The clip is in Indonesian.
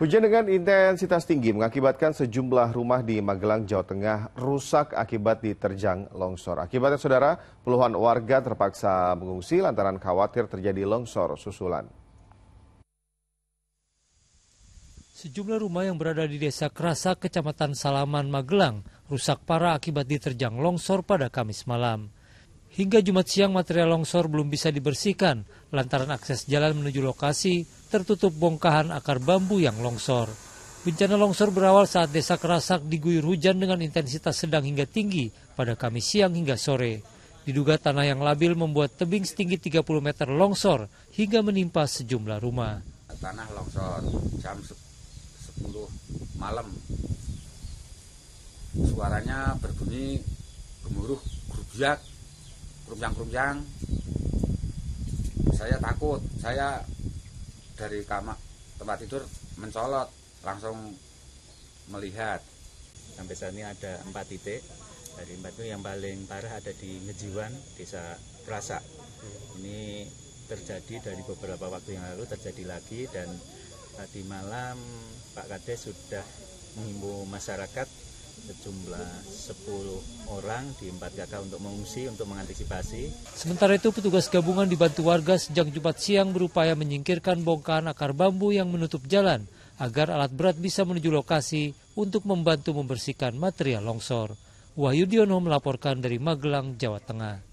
Hujan dengan intensitas tinggi mengakibatkan sejumlah rumah di Magelang, Jawa Tengah rusak akibat diterjang longsor. Akibatnya saudara, puluhan warga terpaksa mengungsi lantaran khawatir terjadi longsor susulan. Sejumlah rumah yang berada di Desa Kerasa, Kecamatan Salaman, Magelang, rusak parah akibat diterjang longsor pada Kamis malam. Hingga Jumat siang material longsor belum bisa dibersihkan lantaran akses jalan menuju lokasi tertutup bongkahan akar bambu yang longsor. Bencana longsor berawal saat desa Kerasak diguyur hujan dengan intensitas sedang hingga tinggi pada Kamis siang hingga sore. Diduga tanah yang labil membuat tebing setinggi 30 meter longsor hingga menimpa sejumlah rumah. Tanah longsor jam 10 malam. Suaranya berbunyi gemuruh, grubiak, kerumjang-kerumjang. Saya takut, saya dari kamar tempat tidur mencolot, langsung melihat. Sampai saat ini ada empat titik. Dari empat itu yang paling parah ada di Ngejiwan, Desa Prasa. Ini terjadi dari beberapa waktu yang lalu terjadi lagi dan tadi malam Pak Kades sudah menghimbau masyarakat sejumlah 10 orang di empat kakak untuk mengungsi untuk mengantisipasi. Sementara itu petugas gabungan dibantu warga sejak Jumat siang berupaya menyingkirkan bongkahan akar bambu yang menutup jalan agar alat berat bisa menuju lokasi untuk membantu membersihkan material longsor. Wahyu Diono melaporkan dari Magelang, Jawa Tengah.